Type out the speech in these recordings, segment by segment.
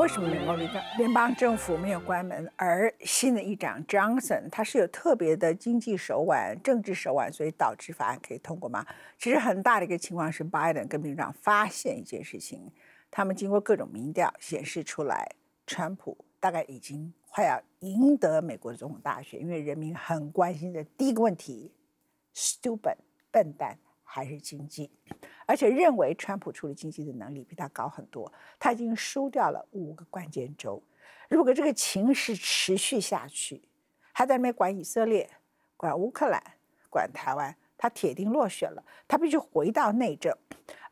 为什么美国联邦联邦政府没有关门，而新的议长 Johnson 他是有特别的经济手腕、政治手腕，所以导致法案可以通过吗？其实很大的一个情况是，Biden 跟民主党发现一件事情，他们经过各种民调显示出来，川普大概已经快要赢得美国总统大选，因为人民很关心的第一个问题，stupid 笨蛋。还是经济，而且认为川普处理经济的能力比他高很多。他已经输掉了五个关键州。如果这个情势持续下去，他在那边管以色列、管乌克兰、管台湾，他铁定落选了。他必须回到内政。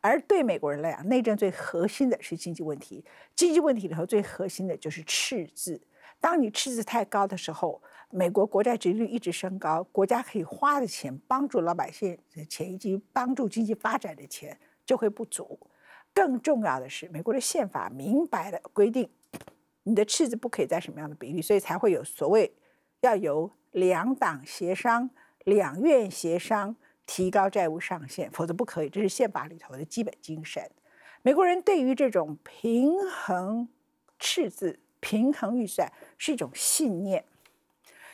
而对美国人来讲，内政最核心的是经济问题。经济问题里头最核心的就是赤字。当你赤字太高的时候，美国国债殖率一直升高，国家可以花的钱、帮助老百姓的钱以及帮助经济发展的钱就会不足。更重要的是，美国的宪法明白的规定，你的赤字不可以在什么样的比例，所以才会有所谓要由两党协商、两院协商提高债务上限，否则不可以。这是宪法里头的基本精神。美国人对于这种平衡赤字。平衡预算是一种信念，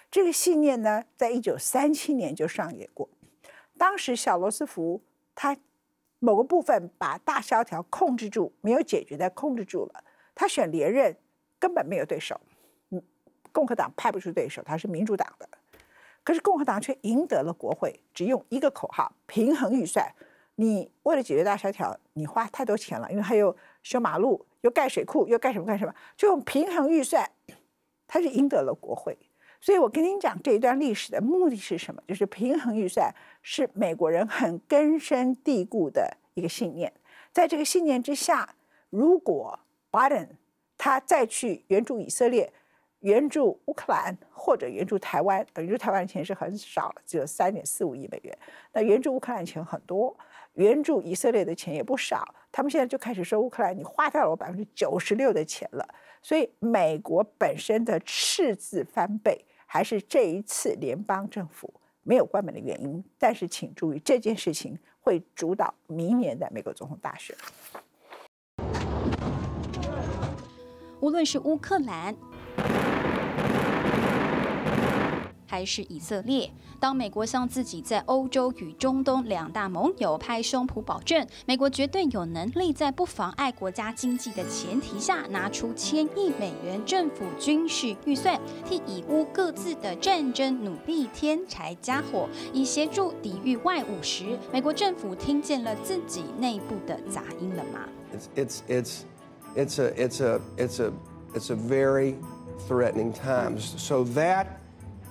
这个信念呢，在一九三七年就上演过。当时小罗斯福他某个部分把大萧条控制住，没有解决，但控制住了。他选连任根本没有对手，嗯，共和党派不出对手，他是民主党的，可是共和党却赢得了国会，只用一个口号：平衡预算。你为了解决大萧条，你花太多钱了，因为还有修马路。又盖水库，又干什么干什么？就用平衡预算，他是赢得了国会。所以我跟你讲这一段历史的目的是什么？就是平衡预算是美国人很根深蒂固的一个信念。在这个信念之下，如果拜登他再去援助以色列、援助乌克兰或者援助台湾，援助台湾的钱是很少了，只有三点四五亿美元。那援助乌克兰钱很多。援助以色列的钱也不少，他们现在就开始说乌克兰，你花掉了我百分之九十六的钱了。所以美国本身的赤字翻倍，还是这一次联邦政府没有关门的原因。但是请注意，这件事情会主导明年的美国总统大选。无论是乌克兰。还是以色列。当美国向自己在欧洲与中东两大盟友拍胸脯保证，美国绝对有能力在不妨碍国家经济的前提下，拿出千亿美元政府军事预算，替以乌各自的战争努力添柴加火，以协助抵御外侮时，美国政府听见了自己内部的杂音了吗？It's it's it's a it's a it's a it's a very threatening times. So that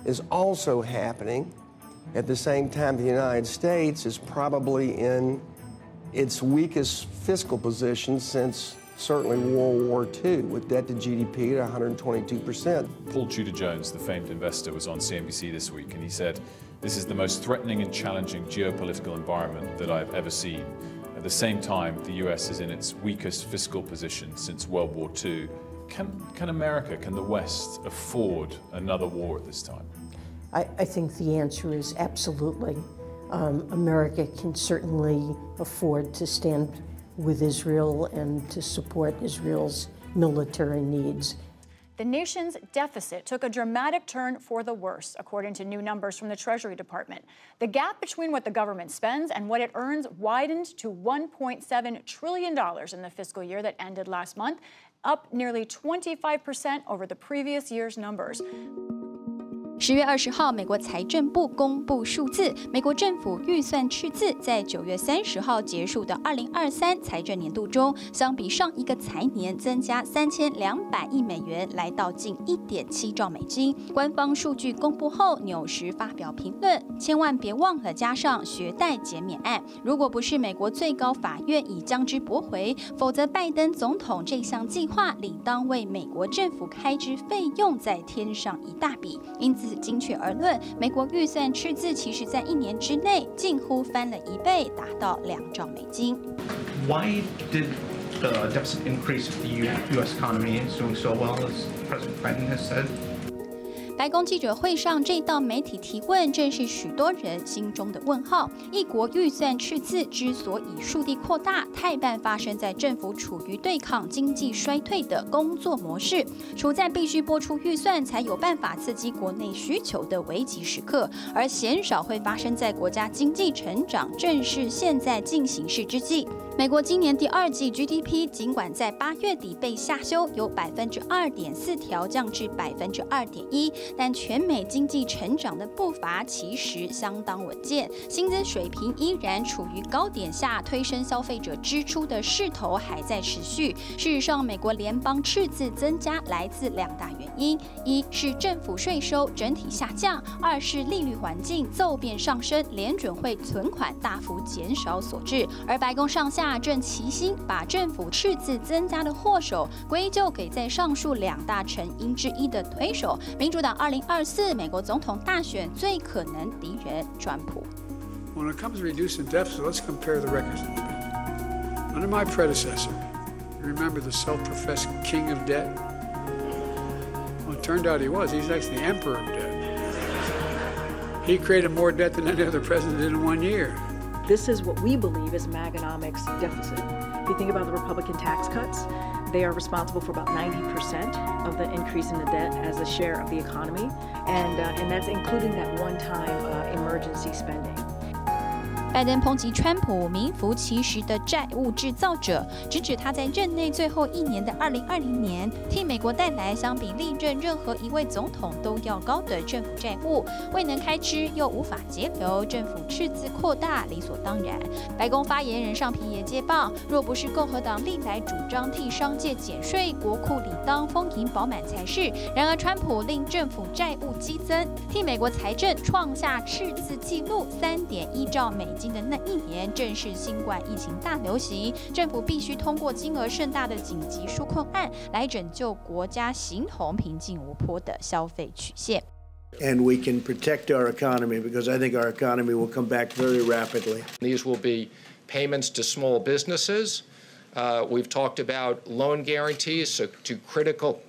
is also happening at the same time the United States is probably in its weakest fiscal position since certainly World War II, with debt to GDP at 122%. Paul Tudor Jones, the famed investor, was on CNBC this week and he said, This is the most threatening and challenging geopolitical environment that I've ever seen. At the same time, the US is in its weakest fiscal position since World War II. Can, can America, can the West afford another war at this time? I, I think the answer is absolutely. Um, America can certainly afford to stand with Israel and to support Israel's military needs. The nation's deficit took a dramatic turn for the worse, according to new numbers from the Treasury Department. The gap between what the government spends and what it earns widened to $1.7 trillion in the fiscal year that ended last month, up nearly 25% over the previous year's numbers. 十月二十号，美国财政部公布数字，美国政府预算赤字在九月三十号结束的二零二三财政年度中，相比上一个财年增加三千两百亿美元，来到近一点七兆美金。官方数据公布后，纽时发表评论：千万别忘了加上学贷减免案。如果不是美国最高法院已将之驳回，否则拜登总统这项计划理当为美国政府开支费用再添上一大笔。因此。精确而论，美国预算赤字其实在一年之内近乎翻了一倍，达到两兆美金。Why did the deficit increase if the U.S. economy is doing so well, as President Biden has said? 白宫记者会上，这道媒体提问正是许多人心中的问号。一国预算赤字之所以数地扩大，太半发生在政府处于对抗经济衰退的工作模式，处在必须拨出预算才有办法刺激国内需求的危急时刻，而鲜少会发生在国家经济成长正是现在进行式之际。美国今年第二季 GDP 尽管在八月底被下修，由百分之二点四调降至百分之二点一，但全美经济成长的步伐其实相当稳健，薪资水平依然处于高点下，推升消费者支出的势头还在持续。事实上，美国联邦赤字增加来自两大原因：一是政府税收整体下降；二是利率环境骤变上升，联准会存款大幅减少所致。而白宫上下。正齐心把政府赤字增加的祸首归咎给在上述两大成因之一的推手——民主党二零二四美国总统大选最可能敌人川普。When it comes to reducing deficit, let's compare the records. Under my predecessor, you remember the self-professed king of debt? Well, it turned out he was. He's actually the emperor of debt. He created more debt than any other president did in one year. This is what we believe is Maganomics deficit. If you think about the Republican tax cuts, they are responsible for about 90% of the increase in the debt as a share of the economy, and, uh, and that's including that one-time uh, emergency spending. 拜登抨击川普名副其实的债务制造者，直指他在任内最后一年的2020年，替美国带来相比历任任何一位总统都要高的政府债务，未能开支又无法节流，政府赤字扩大理所当然。白宫发言人尚皮也接棒，若不是共和党历来主张替商界减税，国库理当丰盈饱满才是。然而，川普令政府债务激增，替美国财政创下赤字纪录3.1兆美金。的那一年，正是新冠疫情大流行，政府必须通过金额盛大的紧急纾困案来拯救国家形同平静无波的消费曲线。And we can protect our economy because I think our economy will come back very rapidly. These will be payments to small businesses. Uh, we've talked about loan guarantees to critical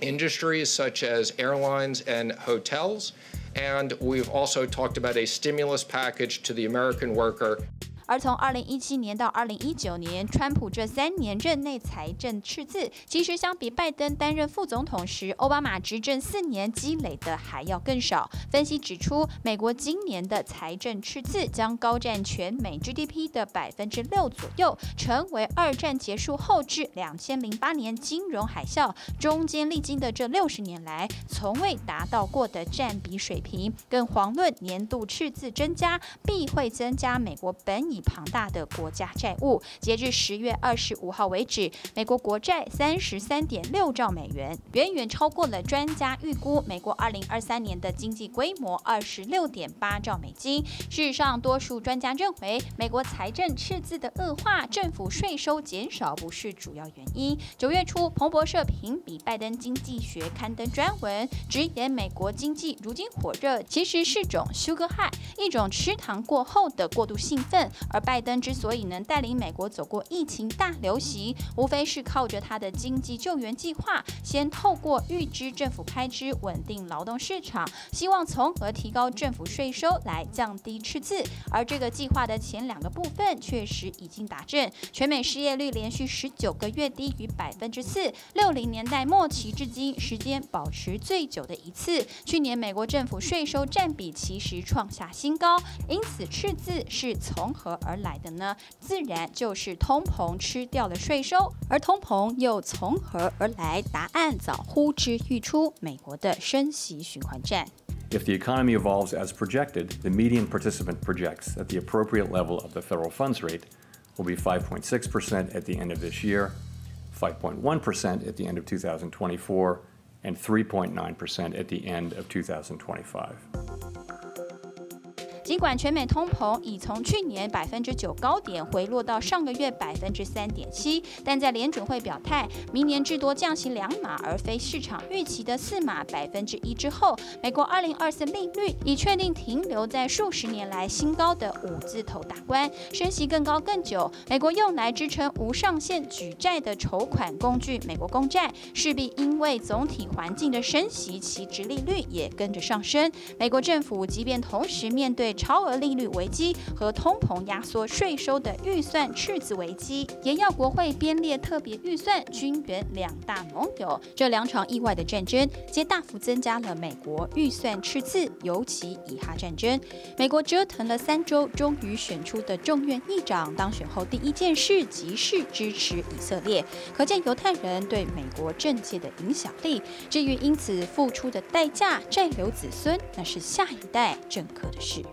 industries such as airlines and hotels. And we've also talked about a stimulus package to the American worker. 而从二零一七年到二零一九年，川普这三年任内财政赤字，其实相比拜登担任副总统时，奥巴马执政四年积累的还要更少。分析指出，美国今年的财政赤字将高占全美 GDP 的百分之六左右，成为二战结束后至两千零八年金融海啸中间历经的这六十年来从未达到过的占比水平。更遑论年度赤字增加必会增加美国本庞大的国家债务，截至十月二十五号为止，美国国债三十三点六兆美元，远远超过了专家预估美国二零二三年的经济规模二十六点八兆美金。事实上，多数专家认为，美国财政赤字的恶化，政府税收减少不是主要原因。九月初，彭博社评比拜登经济学刊登专文，直言美国经济如今火热，其实是种 sugar high，一种吃糖过后的过度兴奋。而拜登之所以能带领美国走过疫情大流行，无非是靠着他的经济救援计划，先透过预支政府开支稳定劳动市场，希望从而提高政府税收来降低赤字。而这个计划的前两个部分确实已经打正，全美失业率连续十九个月低于百分之四，六零年代末期至今时间保持最久的一次。去年美国政府税收占比其实创下新高，因此赤字是从何？而来的呢，自然就是通膨吃掉了税收，而通膨又从何而来？答案早呼之欲出，美国的升息循环战。If the economy evolves as projected, the median participant projects that the appropriate level of the federal funds rate will be 5.6% at the end of this year, 5.1% at the end of 2024, and 3.9% at the end of 2025. 尽管全美通膨已从去年百分之九高点回落到上个月百分之三点七，但在联准会表态明年至多降息两码，而非市场预期的四码百分之一之后，美国二零二四利率已确定停留在数十年来新高的五字头大关，升息更高更久。美国用来支撑无上限举债的筹款工具美国公债，势必因为总体环境的升息，其值利率也跟着上升。美国政府即便同时面对超额利率危机和通膨压缩税收的预算赤字危机，也要国会编列特别预算军援两大盟友。这两场意外的战争，皆大幅增加了美国预算赤字，尤其以哈战争。美国折腾了三周，终于选出的众院议长当选后第一件事即是支持以色列，可见犹太人对美国政界的影响力。至于因此付出的代价，债留子孙，那是下一代政客的事。